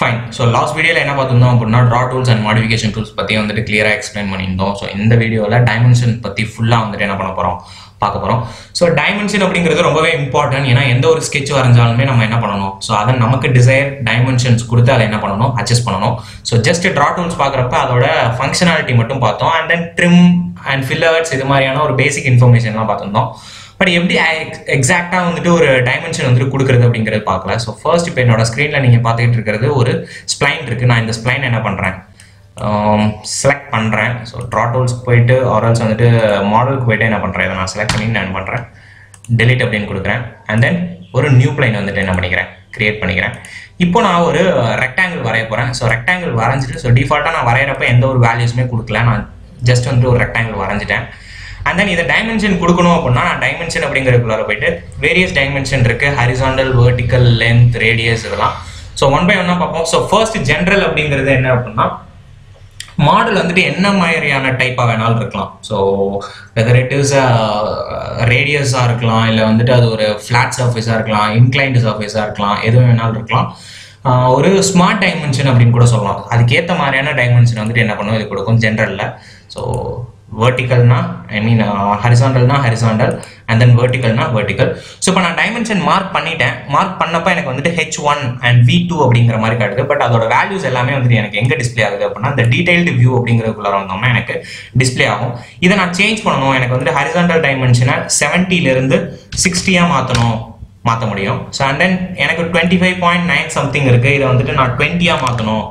Fine so last வீடியோவில் என்ன பார்த்துருந்தோம் அப்படின்னா draw tools and modification tools பற்றி வந்துட்டு கிளியராக எக்ஸ்பிளைன் பண்ணியிருந்தோம். ஸோ இந்த வீடியோவில் டைமென்ஷன் பற்றி ஃபுல்லாக வந்துட்டு என்ன பண்ண போகிறோம் பார்க்க போகிறோம் ஸோ டைமென்ஷன் அப்படிங்கிறது ரொம்பவே இம்பார்ட்டன்ட் ஏன்னா எந்த ஒரு ஸ்கெட்ச் வரைஞ்சாலுமே நம்ம என்ன பண்ணணும்? ஸோ அதை நமக்கு டிசைர் டைமென்ஷன்ஸ் கொடுத்து அதை என்ன பண்ணணும்? அட்ஜஸ்ட் பண்ணணும். ஸோ ஜஸ்ட் ட்ரா டூல்ஸ் பார்க்குறப்ப அதோட ஃபங்க்ஷனாலிட்டி மட்டும் பார்த்தோம். And then trim and fillers இது மாதிரியான ஒரு பேசிக் இன்ஃபர்மேஷன்லாம் பார்த்துருந்தோம். பட் எப்படி எக்ஸாக்டாக வந்துட்டு ஒரு டைமென்ஷன் வந்துட்டு கொடுக்குறது அப்படிங்கிறது பார்க்கல. ஸோ ஃபர்ஸ்ட் இப்போ என்னோட ஸ்க்ரீனில் நீங்கள் பார்த்துக்கிட்டு இருக்கிறது ஒரு ஸ்ப்ளைன் இருக்குது நான் இந்த ஸ்ப்ளைன் என்ன பண்ணுறேன் செலக்ட் பண்ணுறேன் ஸோ ட்ரா போயிட்டு ஆரல்ஸ் வந்துட்டு மாடலுக்கு போயிட்டு என்ன பண்ணுறேன் இதை நான் செலக்ட் பண்ணி நான் என்ன பண்ணுறேன் டெலிட் அப்படின்னு கொடுக்குறேன். அண்ட் தென் ஒரு நியூ பிளைன் வந்துட்டு என்ன பண்ணிக்கிறேன்? கிரியேட் பண்ணிக்கிறேன். இப்போ நான் ஒரு ரெக்டாங்கிள் வரைய போகிறேன் ஸோ ரெக்டாங்கிள் வரைஞ்சிட்டு ஸோ டிஃபால்ட்டாக நான் வரைகிறப்ப எந்த ஒரு வேல்யூஸுமே கொடுக்கல. நான் ஜஸ்ட் வந்துட்டு ஒரு ரெக்டாங்கிள் வரைஞ்சிட்டேன். அண்ட் தென் இதை டைமென்ஷன் கொடுக்கணும் அப்படின்னா நான் டைமென்ஷன் அப்படிங்கிறதுக்குள்ளார போயிட்டு வேரியஸ் டைமென்ஷன் இருக்குது ஹரிசாண்டல் வெர்டிக்கல் லென்த் ரேடியஸ் இதெல்லாம். ஸோ ஒன் பை ஒன்னாக பார்ப்போம். ஸோ ஃபர்ஸ்ட் ஜென்ரல் அப்படிங்கிறது என்ன அப்படின்னா மாடல் வந்துட்டு என்ன மாதிரியான டைப்பாக வேணாலும் இருக்கலாம். ஸோ வெதர் இட் இஸ் ரேடியஸாக இருக்கலாம் இல்லை வந்துட்டு அது ஒரு ஃப்ளாட் சர்ஃபேஸாக இருக்கலாம் இன்க்ளைன்டு சர்ஃபேஸாக இருக்கலாம் எது வேணாலும் இருக்கலாம். ஒரு ஸ்மார்ட் டைமென்ஷன் அப்படின்னு கூட சொல்லலாம். அதுக்கேற்ற மாதிரியான டைமென்ஷன் வந்துட்டு என்ன பண்ணுவோம் இது கொடுக்கும் ஜென்ரலில் ஸோ வெர்டிக்கல்னா ஐ மீன் ஹரிசாண்டல்னா ஹரிசாண்டல் அண்ட் தென் வெர்டிக்கல்னா வெர்டிக்கல் ஸோ இப்போ நான் டைமென்ஷன் மார்க் பண்ணிட்டேன். மார்க் பண்ணப்போ எனக்கு வந்துட்டு H one and V two அப்படிங்கிற மாதிரி காட்டுது. பட் அதோட வேல்யூஸ் எல்லாமே வந்துட்டு எனக்கு எங்கே டிஸ்ப்ளே ஆகுது அப்படின்னா இந்த டீடைல்டு வியூ அப்படிங்கிறதுக்குள்ள வந்தோம்னா எனக்கு டிஸ்ப்ளே ஆகும். இதை நான் சேஞ்ச் பண்ணணும். எனக்கு வந்துட்டு ஹரிசாண்டல் டைமென்ஷனை செவன்ட்டிலேருந்து சிக்ஸ்டியாக மாற்றணும் மாற்ற முடியும். ஸோ அண்ட் தென் எனக்கு twenty five point nine something இருக்குது இதை வந்துட்டு நான் டுவெண்ட்டியாக மாற்றணும்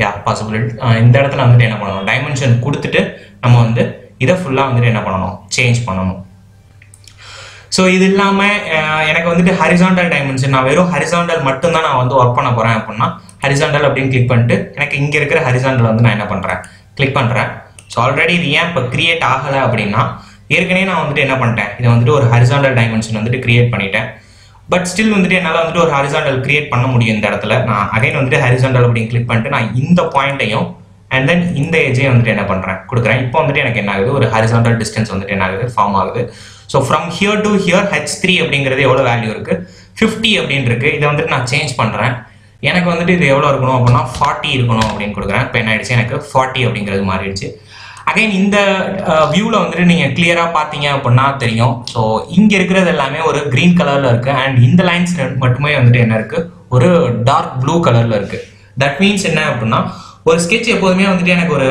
யா பாசிபிள் இந்த இடத்துல வந்துட்டு என்ன பண்ணணும்? டைமென்ஷன் கொடுத்துட்டு நம்ம வந்து இதை ஃபுல்லாக வந்துட்டு என்ன பண்ணணும்? சேஞ்ச் பண்ணணும். ஸோ இது இல்லாமல் எனக்கு வந்துட்டு ஹரிசாண்டல் டைமென்ஷன் நான் வெறும் ஹரிசாண்டல் மட்டும்தான் நான் வந்து ஒர்க் பண்ண போகிறேன் அப்படின்னா ஹரிசாண்டல் அப்படின்னு கிளிக் பண்ணிட்டு எனக்கு இங்கே இருக்கிற ஹரிசாண்டல் வந்து நான் என்ன பண்ணுறேன் கிளிக் பண்ணுறேன் ஸோ ஆல்ரெடி இது ஏன் இப்போ கிரியேட் ஆகலை அப்படின்னா ஏற்கனவே நான் வந்துட்டு என்ன பண்ணிட்டேன்? இதை வந்துட்டு ஒரு ஹரிசாண்டல் டைமென்ஷன் வந்துட்டு கிரியேட் பண்ணிட்டேன். பட் ஸ்டில் வந்துட்டு என்னால் வந்துட்டு ஒரு ஹரிசாண்டல் கிரியேட் பண்ண முடியும் இந்த இடத்துல. நான் அகைன் வந்துட்டு ஹரிசாண்டல் அப்படின்னு கிளிக் பண்ணிட்டு நான் இந்த பாயிண்ட்டையும் அண்ட் தென் இந்த ஏஜையும் வந்துட்டு என்ன பண்ணுறேன் கொடுக்குறேன். இப்போ வந்துட்டு எனக்கு என்ன ஆகுது? ஒரு ஹரிசாண்டல் டிஸ்டன்ஸ் வந்துட்டு என்ன ஆகுது? ஃபார்ம் ஆகுது. So from here to here H three அப்படிங்கிறது எவ்வளோ வேல்யூ இருக்குது ஃபிஃப்டி அப்படின்னு இருக்குது இதை வந்துட்டு நான் சேஞ்ச் பண்ணுறேன் எனக்கு வந்துட்டு இது எவ்வளோ இருக்கணும் அப்படின்னா ஃபார்ட்டி இருக்கணும் அப்படின்னு கொடுக்குறேன். இப்போ என்ன ஆயிடுச்சு? எனக்கு ஃபார்ட்டி அப்படிங்கிறது மாறிடுச்சு. அகைன் இந்த வியூவில் வந்துட்டு நீங்கள் கிளியராக பார்த்தீங்க அப்படின்னா தெரியும். ஸோ இங்கே இருக்கிறது எல்லாமே ஒரு க்ரீன் கலரில் இருக்குது அண்ட் இந்த லைன்ஸ் மட்டுமே வந்துட்டு என்ன இருக்குது ஒரு டார்க் ப்ளூ கலரில் இருக்குது தட் மீன்ஸ் என்ன அப்படின்னா ஒரு ஸ்கெட்ச் எப்போதுமே வந்துட்டு எனக்கு ஒரு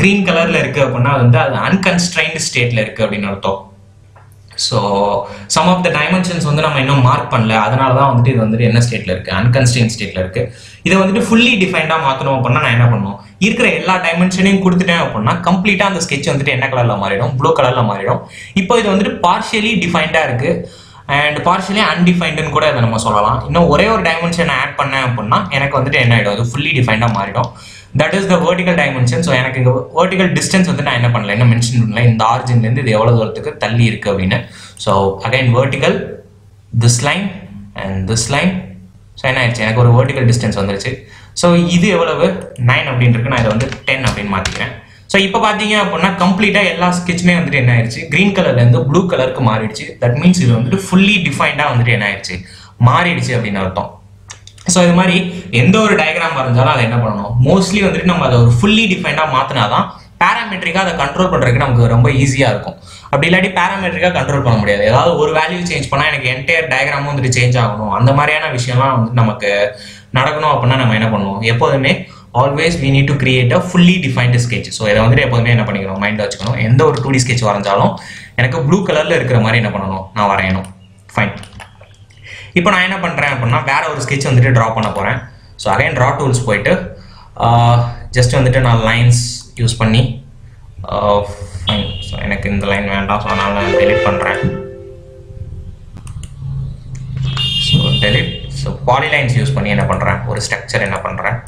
க்ரீன் கலரில் இருக்குது அப்படின்னா அது வந்து அது அன்கன்ஸ்ட்ரைன்டு ஸ்டேட்டில் இருக்குது அப்படின்னு அர்த்தம். So some of the dimensions வந்து நம்ம இன்னும் மார்க் பண்ணல. அதனால தான் வந்துட்டு இது வந்துட்டு என்ன ஸ்டேட்டில் இருக்குது அன்கன்ஸ்டைன் ஸ்டேட்டில் இருக்குது இதை வந்துட்டு ஃபுல்லி டிஃபைன்டாக மாற்றணும் அப்படின்னா நான் என்ன பண்ணுவோம் இருக்கிற எல்லா டைமென்ஷனையும் கொடுத்துட்டேன் அப்படின்னா கம்ப்ளீட்டாக அந்த ஸ்கெட்ச் வந்துட்டு என்ன கலரில் மாறிடும்? ப்ளூ கலரில் மாறிடும். இப்போ இது வந்துட்டு பார்ஷியலி டிஃபைன்டாக இருக்குது அண்ட் பார்ஷியலி அன்டிஃபைண்டுன்னு கூட இதை நம்ம சொல்லலாம். இன்னும் ஒரே ஒரு டைமென்ஷன் ஆட் பண்ணேன் அப்படின்னா எனக்கு வந்துட்டு என்ன ஆகிடும் அது ஃபுல்லி டிஃபைண்டாக மாறிடும். That is the vertical dimension so எனக்கு இங்கே வேர்டிகல் டிஸ்டன்ஸ் வந்து நான் என்ன பண்ணல என்ன மென்ஷன் பண்ணல இந்த ஆரிஜின்லேருந்து இது எவ்வளோ தூரத்துக்கு தள்ளி இருக்குது அப்படின்னு. So again vertical this line and this line so என்ன ஆயிடுச்சு? எனக்கு ஒரு வேர்டிகல் டிஸ்டன்ஸ் வந்துருச்சு. ஸோ இது எவ்வளவு? நைன் அப்படின்னு இருக்கு. நான் இதை வந்து டென் அப்படின்னு மாற்றிக்கிறேன் ஸோ இப்போ பார்த்தீங்க அப்படின்னா கம்ப்ளீட்டாக எல்லா ஸ்கெட்சுமே வந்துட்டு என்ன ஆயிடுச்சு க்ரீன் கலர்லேருந்து ப்ளூ கலருக்கு மாறிடுச்சு. தட் மீன்ஸ் இது வந்துட்டு ஃபுல்லி டிஃபைன்டாக வந்துட்டு என்ன ஆயிடுச்சு மாறிடுச்சு அப்படின்னு அர்த்தம். ஸோ இது மாதிரி எந்த ஒரு டயக்ராம் வரைஞ்சாலும் அதை என்ன பண்ணணும்? மோஸ்ட்லி வந்துட்டு நம்ம அதை ஒரு ஃபுல்லி டிஃபைண்டாக மாற்றினா தான் பேராமெட்ரிக்காக அதை கண்ட்ரோல் பண்ணுறதுக்கு நமக்கு ரொம்ப ஈஸியாக இருக்கும். அப்படி இல்லாட்டி பேராமெட்ரிக்காக கண்ட்ரோல் பண்ண முடியாது. ஏதாவது ஒரு வேல்யூ சேஞ்ச் பண்ணால் எனக்கு என்டையர் டயக்ராமும் வந்துட்டு சேஞ்ச் ஆகணும். அந்த மாதிரியான விஷயம்லாம் வந்து நமக்கு நடக்கணும் அப்படின்னா நம்ம என்ன பண்ணுவோம்? எப்போதுமே always we need to create a fully defined sketch so இதை வந்துட்டு எப்போதுமே என்ன பண்ணிக்கணும்? மைண்டில் வச்சுக்கணும். எந்த ஒரு டூ டி ஸ்கெச் வரைஞ்சாலும் எனக்கு ப்ளூ கலரில் இருக்கிற மாதிரி என்ன பண்ணணும்? நான் வரையணும். ஃபைன் இப்போ நான் என்ன பண்ணுறேன் அப்படின்னா வேற ஒரு ஸ்கெட்ச் வந்துட்டு ட்ரா பண்ண போகிறேன் ஸோ அகைன் ட்ரா டூல்ஸ் போயிட்டு ஜஸ்ட் வந்துட்டு நான் லைன்ஸ் யூஸ் பண்ணி ஃபைன் ஸோ எனக்கு இந்த லைன் வேண்டாம். ஸோ அதனால் நான் டெலிட் பண்ணுறேன் so delete so polylines use பண்ணி என்ன பண்ணுறேன் ஒரு ஸ்ட்ரக்சர் என்ன பண்ணுறேன்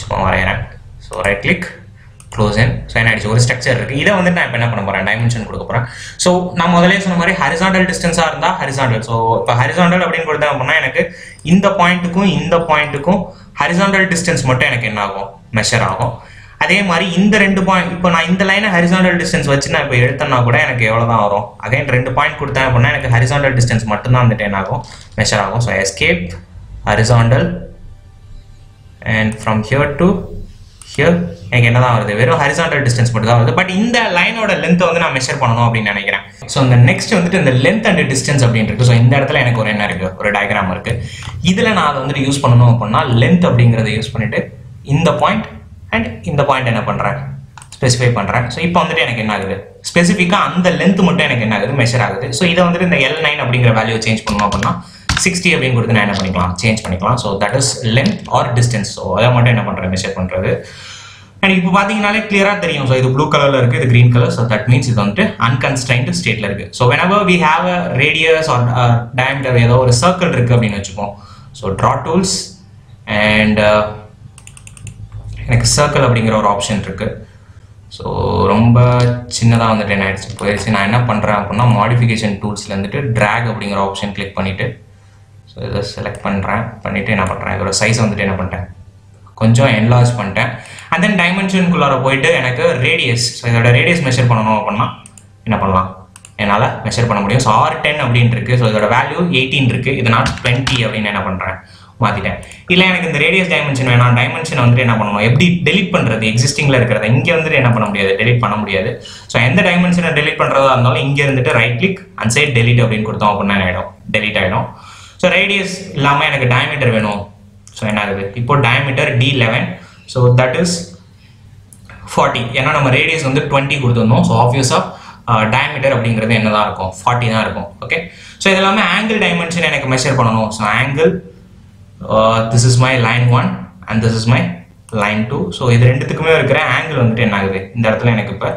சும்மா வரைகிறேன் so right click close in so என்ன ஆயிடுச்சு ஒரு ஸ்ட்ரக்சர் இருக்குது இதை வந்து நான் இப்போ என்ன பண்ண போகிறேன் டைமென்ஷன் கொடுக்க போகிறேன் ஸோ நான் முதலே சொன்ன மாதிரி ஹரிசாண்டல் டிஸ்டன்ஸாக இருந்தால் ஹரிசாண்டல் ஸோ இப்போ ஹரிசாண்டல் அப்படின்னு கொடுத்தேன் அப்படின்னா எனக்கு இந்த பாயிண்ட்டுக்கும் இந்த பாயிண்ட்டுக்கும் ஹரிசாண்டல் டிஸ்டன்ஸ் மட்டும் எனக்கு என்ன ஆகும்? மெஷர் ஆகும். அதே மாதிரி இந்த ரெண்டு பாயிண்ட் இப்போ நான் இந்த லைனை ஹரிசாண்டல் டிஸ்டன்ஸ் வச்சு நான் இப்போ எடுத்தேன்னா கூட எனக்கு எவ்வளோ தான் வரும்? அகைன் ரெண்டு பாயிண்ட் கொடுத்தேன் அப்படின்னா எனக்கு ஹரிசாண்டல் டிஸ்டன்ஸ் மட்டும்தான் வந்துட்டு என்ன ஆகும்? மெஷர் ஆகும். So escape horizontal and from here to here எனக்கு என்ன தான் வருது வெறும் ஹரிசாண்டல் டிஸ்டன்ஸ் மட்டும் தான் வருது. பட் இந்த லைனோட லென்த்தை வந்து நான் மெஷர் பண்ணணும் அப்படின்னு நினைக்கிறேன். ஸோ இந்த நெக்ஸ்ட் வந்துட்டு இந்த லென்த் அண்ட் டிஸ்டன்ஸ் அப்படின்னு இருக்கு. ஸோ இந்த இடத்துல எனக்கு ஒரு என்ன இருக்கு. ஒரு டயக்ராம் இருக்கு. இதில் நான் அதை வந்துட்டு யூஸ் பண்ணணும் அப்படின்னா லென்த் அப்படிங்கிறத யூஸ் பண்ணிட்டு இந்த பாயிண்ட் அண்ட் இந்த பாயிண்ட் என்ன பண்ணுறேன் ஸ்பெசிஃபை பண்ணுறேன் ஸோ இப்போ வந்துட்டு எனக்கு என்ன ஆகுது? ஸ்பெசிஃபிக்காக அந்த லென்த் மட்டும் எனக்கு என்ன ஆகுது? மெஷர் ஆகுது. ஸோ இதை வந்துட்டு இந்த எல் நைன் அப்படிங்கிற வேல்யூ சேஞ்ச் பண்ணணும் அப்படின்னா சிக்ஸ்டி அப்படின்னு கொடுத்து நான் என்ன பண்ணிக்கலாம்? சேஞ்ச் பண்ணிக்கலாம். So that is length or distance so அதை மட்டும் என்ன பண்ணுறேன் மெஷர் பண்ணுறது அண்ட் இப்போ பார்த்தீங்கனாலே கிளியராக தெரியும். ஸோ இது ப்ளூ கலரில் இருக்குது இது green colour so that means இது வந்துட்டு அன்கன்ஸ்டைன்டு ஸ்டேட்டில் இருக்குது so whenever we have a radius or diameter ஏதோ ஒரு சர்க்கிள் இருக்குது அப்படின்னு வச்சுப்போம். ஸோ ட்ரா டூல்ஸ் அண்ட் எனக்கு சர்க்கிள் அப்படிங்கிற ஒரு ஆப்ஷன் இருக்குது ஸோ ரொம்ப சின்னதாக வந்துட்டு என்ன ஆயிடுச்சு? போயிடுச்சு நான் என்ன பண்ணுறேன் அப்படின்னா மாடிஃபிகேஷன் டூல்ஸில் வந்துட்டு ட்ராக் அப்படிங்கிற ஆப்ஷன் கிளிக் பண்ணிவிட்டு ஸோ இதை செலக்ட் பண்ணுறேன் பண்ணிவிட்டு என்ன பண்ணுறேன் இதோட சைஸ் வந்துட்டு என்ன பண்ணிட்டேன்? கொஞ்சம் என்லார்ஜ் பண்ணிட்டேன். அண்ட் தென் டைமென்ஷனுக்குள்ளார போயிட்டு எனக்கு ரேடியஸ் ஸோ இதோட ரேடியஸ் மெஷர் பண்ணணும் அப்படின்னா என்ன பண்ணலாம்? என்னால் மெஷர் பண்ண முடியும். ஸோ ஆர் டென் அப்படின்னு இருக்குது ஸோ இதோட வேல்யூ எயிட்டீன் இருக்குது இது நான் டுவெண்ட்டி அப்படின்னு என்ன பண்ணுறேன் மாற்றிட்டேன் இல்லை எனக்கு இந்த ரேடியஸ் டைமென்ஷன் வேணாம். டைமென்ஷன் வந்துட்டு என்ன பண்ணணும்? எப்படி டெலிட் பண்ணுறது எக்ஸிஸ்டிங்கில் இருக்கிறத. இங்கே வந்துட்டு என்ன பண்ண முடியாது. டெலிட் பண்ண முடியாது. ஸோ எந்த டைமென்ஷனை டெலிட் பண்ணுறதா இருந்தாலும் இங்கே இருந்துட்டு right click and side delete அப்படின்னு கொடுத்தோம் அப்படின்னா ஆகிடும் டெலிட் ஆகிடும் ஸோ ரேடியஸ் இல்லாமல் எனக்கு டயமீட்டர் வேணும். ஸோ என்ன ஆகுது? இப்போ diameter D eleven so that is forty ஏன்னா நம்ம ரேடியஸ் வந்து டுவெண்ட்டி கொடுத்துருந்தோம். ஸோ ஆப்வியஸாக டயமீட்டர் அப்படிங்கிறது என்ன தான் இருக்கும்? ஃபார்ட்டி தான் இருக்கும். ஓகே ஸோ இது எல்லாமே ஆங்கிள் டைமென்ஷன் எனக்கு மெஷர் பண்ணணும். So angle this is my line one and this is my line two so இது ரெண்டுத்துக்குமே இருக்கிற ஆங்கிள் வந்துட்டு என்ன ஆகுது? இந்த இடத்துல எனக்கு இப்போ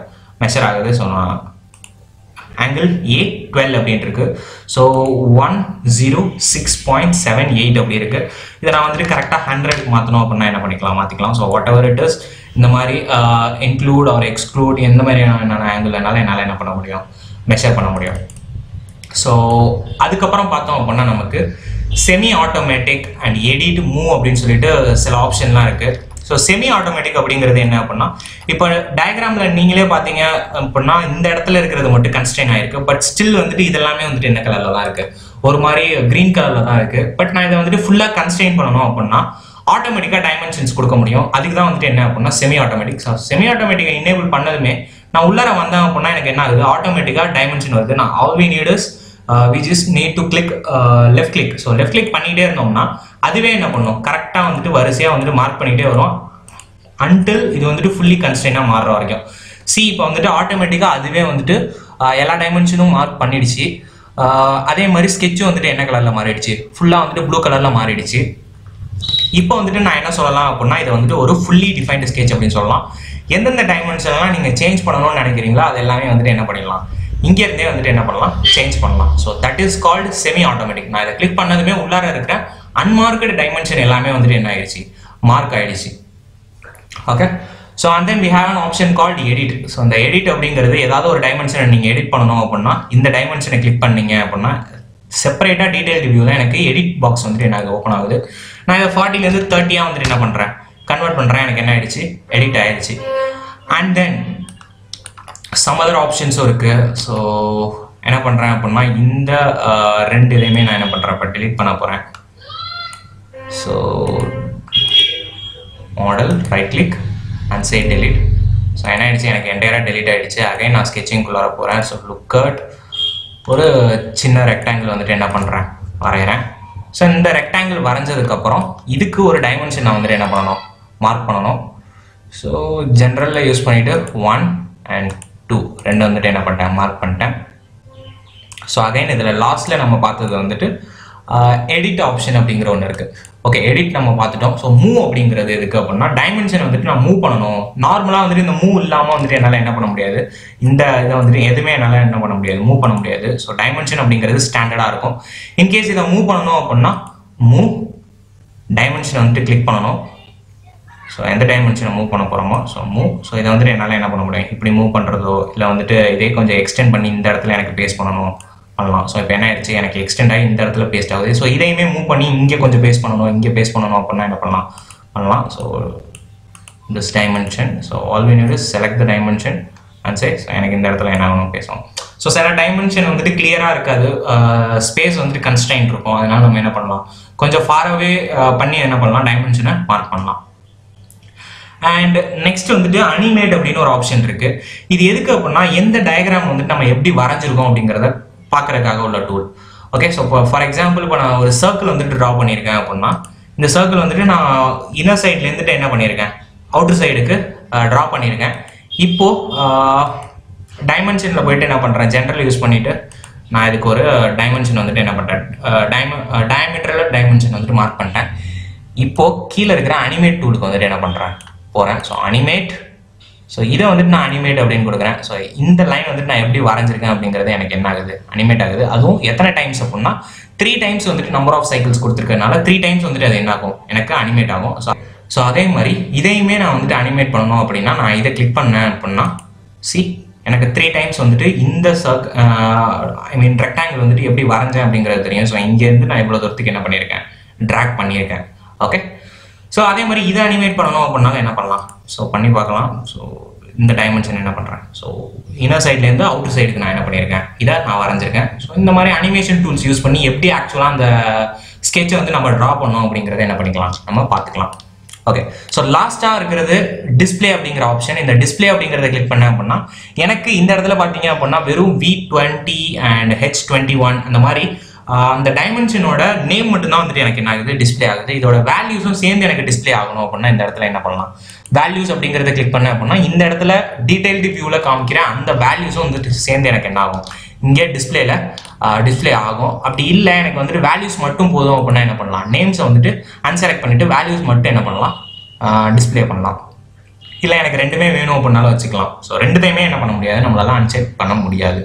மெஷர் ஆகுது. ஸோ நான் ஆங்கிள் ஏ டுவெல் அப்படின்ட்டு இருக்கு so one zero six point seven eight அப்படி இருக்கு இதை நான் வந்துட்டு கரெக்டாக ஹண்ட்ரட்க்கு மாற்றணும் அப்படின்னா என்ன பண்ணிக்கலாம்? மாற்றிக்கலாம் so whatever it is இந்த மாதிரி இன்க்ளூட் ஆர் எக்ஸ்க்ளூட் எந்த மாதிரியான ஆங்கிள் என்னால் என்னால் என்ன பண்ண முடியும்? மெஷர் பண்ண முடியும். ஸோ அதுக்கப்புறம் பார்த்தோம் அப்படின்னா நமக்கு semi automatic and edit move அப்படின்னு சொல்லிட்டு சில ஆப்ஷன்லாம் இருக்குது ஸோ செமி ஆட்டோமேட்டிக் அப்படிங்கிறது என்ன அப்படின்னா இப்போ டயக்ராமில் நீங்களே பார்த்தீங்க அப்படின்னா இந்த இடத்துல இருக்கிறது மட்டும் கன்ஸ்டைன் ஆயிருக்கு. பட் ஸ்டில் வந்துட்டு இதெல்லாமே வந்துட்டு என்ன கலரில் தான் இருக்குது ஒரு மாதிரி க்ரீன் கலரில் தான் இருக்குது பட் நான் இதை வந்துட்டு ஃபுல்லாக கன்ஸ்டைன் பண்ணணும் அப்படின்னா ஆட்டோமேட்டிக்காக டைமென்ஷன்ஸ் கொடுக்க முடியும். அதுக்கு தான் வந்துட்டு என்ன அப்படின்னா செமி ஆட்டோமேட்டிக் ஸோ செமி ஆட்டோமேட்டிக்கை இன்னேபிள் பண்ணதுமே நான் உள்ளார வந்தேன் அப்படின்னா எனக்கு என்ன ஆகுது? ஆட்டோமேட்டிக்காக டைமென்ஷன் வருது. நான் all we need we just need to click left click so left click பண்ணிகிட்டே இருந்தோம்னா அதுவே என்ன பண்ணும்? கரெக்டாக வந்துட்டு வரிசையாக வந்துட்டு மார்க் பண்ணிகிட்டே வரும் அன்டில் இது வந்துட்டு ஃபுல்லி கன்ஸ்டைனாக மாறுற வரைக்கும். சி இப்போ வந்துட்டு ஆட்டோமேட்டிக்காக அதுவே வந்துட்டு uh, எல்லா டைமென்ஷனும் மார்க் பண்ணிடுச்சு. Uh, அதே மாதிரி ஸ்கெட்சும் வந்துட்டு என்ன கலரில் மாறிடுச்சு? ஃபுல்லாக வந்துட்டு ப்ளூ கலரில் மாறிடுச்சு. இப்போ வந்துட்டு நான் என்ன சொல்லலாம் அப்படின்னா இது வந்துட்டு ஒரு ஃபுல்லி டிஃபைன்டு ஸ்கெட்ச் அப்படின்னு சொல்லலாம். எந்தெந்த டைமென்ஷன்லாம் நீங்கள் சேஞ்ச் பண்ணணும்னு நினைக்கிறீங்களோ அது எல்லாமே வந்துட்டு என்ன பண்ணிடலாம். இங்கேருந்தே வந்துட்டு என்ன பண்ணலாம்? சேஞ்ச் பண்ணலாம். So that is called semi automatic நான் இதை கிளிக் பண்ணதுமே உள்ளார இருக்கிற அன்மார்க்கடு டைமென்ஷன் எல்லாமே வந்துட்டு என்ன ஆயிடுச்சு? மார்க் ஆயிடுச்சு. Okay so and then we have an option called edit so அந்த எடிட் அப்படிங்கிறது ஏதாவது ஒரு டைமென்ஷனை நீங்கள் எடிட் பண்ணணும் அப்படின்னா இந்த டைமென்ஷனை கிளிக் பண்ணீங்க அப்படின்னா செப்பரேட்டாக டீடைல் ரிவ்யூவில் எனக்கு எடிட் பாக்ஸ் வந்துட்டு எனக்கு ஓப்பன் ஆகுது. நான் இதை ஃபார்ட்டிலேருந்து தேர்ட்டியாக வந்துட்டு என்ன பண்ணுறேன் கன்வெர்ட் பண்ணுறேன் எனக்கு என்ன ஆயிடுச்சு? எடிட் ஆயிடுச்சு. அண்ட் தென் சம் அதர் ஆப்ஷன்ஸும் இருக்குது ஸோ என்ன பண்ணுறேன் அப்படின்னா இந்த ரெண்டு இதையுமே நான் என்ன பண்ணுறேன் இப்போ delete பண்ண போகிறேன் so model right click and say delete so என்ன ஆயிடுச்சு? எனக்கு என்டையராக டெலிட் ஆகிடுச்சு அகைன் நான் ஸ்கெச்சிங்குள்ளார போகிறேன் ஸோ லுக்கட் ஒரு சின்ன ரெக்டாங்கிள் வந்துட்டு என்ன பண்ணுறேன் வரைகிறேன் ஸோ இந்த ரெக்டாங்கிள் வரைஞ்சதுக்கப்புறம் இதுக்கு ஒரு டைமென்ஷன் நான் வந்துட்டு என்ன பண்ணணும்? மார்க் பண்ணணும். ஸோ ஜென்ரலில் யூஸ் பண்ணிவிட்டு ஒன் அண்ட் டூ ரெண்டு வந்துட்டு என்ன பண்ணிட்டேன் மார்க் பண்ணிட்டேன். ஸோ அகைன் இதில் லாஸ்ட்டில் நம்ம பார்த்தது வந்துட்டு uh, எடிட் ஆப்ஷன் அப்படிங்கிற ஒன்று இருக்குது ஓகே எடிட் நம்ம பார்த்துட்டோம். ஸோ மூவ் அப்படிங்கிறது எதுக்கு அப்படின்னா டைமென்ஷன் வந்துட்டு நான் மூவ் பண்ணணும். நார்மலாக வந்துட்டு இந்த மூவ் இல்லாமல் வந்துட்டு என்னால் என்ன பண்ண முடியாது. இந்த இதை வந்துட்டு எதுவுமே என்னால் என்ன பண்ண முடியாது. மூவ் பண்ண முடியாது. ஸோ டைமென்ஷன் அப்படிங்கிறது ஸ்டாண்டர்டாக இருக்கும். இன்கேஸ் இதை மூவ் பண்ணணும் அப்படின்னா மூவ் டைமென்ஷன் வந்துட்டு கிளிக் பண்ணணும். ஸோ எந்த டைமென்ஷனை மூவ் பண்ண போகிறோமோ ஸோ மூவ் ஸோ இதை வந்துட்டு என்னால் என்ன பண்ண முடியும்? இப்படி மூவ் பண்ணுறதோ இல்லை வந்துட்டு இதே கொஞ்சம் எக்ஸ்டெண்ட் பண்ணி இந்த இடத்துல எனக்கு பேஸ் பண்ணணும் பண்ணலாம். ஸோ இப்போ என்ன ஆயிடுச்சு? எனக்கு எக்ஸ்டெண்ட் ஆகி இந்த இடத்துல பேஸ்ட் ஆகுது. ஸோ இதையுமே மூவ் பண்ணி இங்கே கொஞ்சம் பேஸ் பண்ணணும் இங்கே பேஸ் பண்ணணும் அப்படின்னா என்ன பண்ணலாம்? பண்ணலாம். So this dimension so all we need is select the dimension and size so எனக்கு இந்த இடத்துல என்ன வேணும் பேசுவோம் ஸோ சில டைமென்ஷன் வந்துட்டு கிளியராக இருக்காது. ஸ்பேஸ் வந்துட்டு கன்ஸ்டைன் இருக்கும். அதனால நம்ம என்ன பண்ணலாம்? கொஞ்சம் ஃபாரவே பண்ணி என்ன பண்ணலாம்? டைமென்ஷனை மார்க் பண்ணலாம். அண்ட் நெக்ஸ்ட் வந்துட்டு அனிமேட் அப்படின்னு ஒரு ஆப்ஷன் இருக்கு. இது எதுக்கு அப்படின்னா எந்த டயக்ராம் வந்துட்டு நம்ம எப்படி வரைஞ்சிருக்கோம் அப்படிங்கிறத பார்க்கறதுக்காக உள்ள டூல் ஓகே ஸோ இப்போ ஃபார் எக்ஸாம்பிள் இப்போ நான் ஒரு சர்க்கிள் வந்துட்டு ட்ரா பண்ணியிருக்கேன் அப்படின்னா இந்த சர்க்கிள் வந்துட்டு நான் இன்னர் சைட்ல இருந்துட்டு என்ன பண்ணியிருக்கேன்? அவுட்டர் சைடுக்கு ட்ரா பண்ணியிருக்கேன். இப்போ டைமென்ஷனில் போயிட்டு என்ன பண்ணுறேன் ஜென்ரல் யூஸ் பண்ணிட்டு நான் இதுக்கு ஒரு டைமென்ஷன் வந்துட்டு என்ன பண்ணுறேன் டைம டயமீட்டரில் டைமென்ஷன் வந்துட்டு மார்க் பண்ணிட்டேன். இப்போது கீழே இருக்கிற அனிமேட் டூலுக்கு வந்துட்டு என்ன பண்ணுறேன் போகிறேன் ஸோ அனிமேட் ஸோ இதை வந்துட்டு நான் அனிமேட் அப்படின்னு கொடுக்குறேன். ஸோ இந்த லைன் வந்துட்டு நான் எப்படி வரைஞ்சிருக்கேன் அப்படிங்கிறது எனக்கு என்ன ஆகுது? அனிமேட் ஆகுது. அதுவும் எத்தனை டைம்ஸ் அப்படின்னா த்ரீ டைம்ஸ் வந்துட்டு நம்பர் ஆஃப் சைக்கிள்ஸ் கொடுத்துருக்கனால த்ரீ டைம்ஸ் வந்துட்டு அது என்ன ஆகும் எனக்கு அனிமேட் ஆகும். ஸோ ஸோ அதே மாதிரி இதையுமே நான் வந்துட்டு அனிமேட் பண்ணணும் அப்படின்னா நான் இதை கிளிக் பண்ணேன் அப்படின்னா சி எனக்கு த்ரீ டைம்ஸ் வந்துட்டு இந்த சர்க் ஐ மீன் ரெக்டாங்கிள் வந்துட்டு எப்படி வரைஞ்சேன் அப்படிங்கிறது தெரியும். ஸோ இங்கேருந்து நான் இவ்வளோ தூரத்துக்கு என்ன பண்ணியிருக்கேன்? ட்ராக் பண்ணியிருக்கேன். ஓகே ஸோ அதே மாதிரி இதை அனிமேட் பண்ணணும் அப்படின்னாலும் என்ன பண்ணலாம்? ஸோ பண்ணி பார்க்கலாம். ஸோ இந்த டைமென்ஷன் என்ன பண்ணுறேன் ஸோ இன்னர் சைட்லேருந்து அவுட்டர் சைடுக்கு நான் என்ன பண்ணியிருக்கேன்? இதை நான் வரைஞ்சிருக்கேன். ஸோ இந்த மாதிரி அனிமேஷன் டூல்ஸ் யூஸ் பண்ணி எப்படி ஆக்சுவலாக அந்த ஸ்கெட்சை வந்து நம்ம ட்ரா பண்ணோம் அப்படிங்கிறத என்ன பண்ணிக்கலாம்? நம்ம பார்த்துக்கலாம். ஓகே ஸோ லாஸ்ட்டாக இருக்கிறது டிஸ்பிளே அப்படிங்கிற ஆப்ஷன் இந்த டிஸ்பிளே அப்படிங்கிறத கிளிக் பண்ணேன் அப்படின்னா எனக்கு இந்த இடத்துல பார்த்தீங்க அப்படின்னா வெறும் V twenty and H twenty one அந்த மாதிரி அந்த டைமென்ஷனோட நேம் மட்டும்தான் வந்துட்டு எனக்கு என்ன ஆகுது? டிஸ்ப்ளே ஆகுது. இதோட வேல்யூஸும் சேர்ந்து எனக்கு டிஸ்பிளே ஆகணும் அப்படின்னா இந்த இடத்துல என்ன பண்ணலாம்? வேல்யூஸ் அப்படிங்கிறத கிளிக் பண்ணேன் அப்படின்னா இந்த இடத்துல டீடைல்டு வியூவில் காமிக்கிற அந்த வேல்யூஸும் வந்துட்டு சேர்ந்து எனக்கு என்ன ஆகும்? இங்கே டிஸ்பிளேல டிஸ்ப்ளே ஆகும். அப்படி இல்லை எனக்கு வந்துட்டு வேல்யூஸ் மட்டும் போதும் அப்படின்னா என்ன பண்ணலாம்? நேம்ஸை வந்துட்டு அன்செலக்ட் பண்ணிட்டு வேல்யூஸ் மட்டும் என்ன பண்ணலாம்? டிஸ்ப்ளே பண்ணலாம். இல்லை எனக்கு ரெண்டுமே வேணும் அப்படின்னாலும் வச்சுக்கலாம். ஸோ ரெண்டுத்தையுமே என்ன பண்ண முடியாது? நம்மளால அன்செக் பண்ண முடியாது.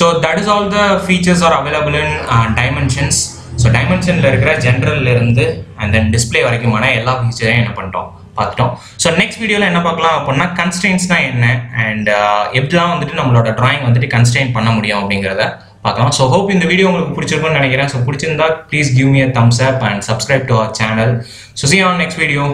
So that is all the features are available in dimensions so டைமென்ஷனில் இருக்கிற ஜென்ரல்ல இருந்து அண்ட் தென் டிஸ்பிளே வரைக்குமான எல்லா ஃபீச்சரையும் என்ன பண்ணிட்டோம்? பார்த்துட்டோம். ஸோ நெக்ஸ்ட் வீடியோவில் என்ன பார்க்கலாம் அப்படின்னா கன்ஸ்டெயின்ஸ்னால் என்ன? அண்ட் uh, எப்படிலாம் வந்துட்டு நம்மளோட ட்ராயிங் வந்துட்டு கன்ஸ்டெயின் பண்ண முடியும் அப்படிங்கிறத பார்க்கலாம். ஸோ ஹோப் இந்த வீடியோ உங்களுக்கு பிடிச்சிருக்கும்னு நினைக்கிறேன். ஸோ பிடிச்சிருந்தா please give me a thumbs up and subscribe to our channel so see on next video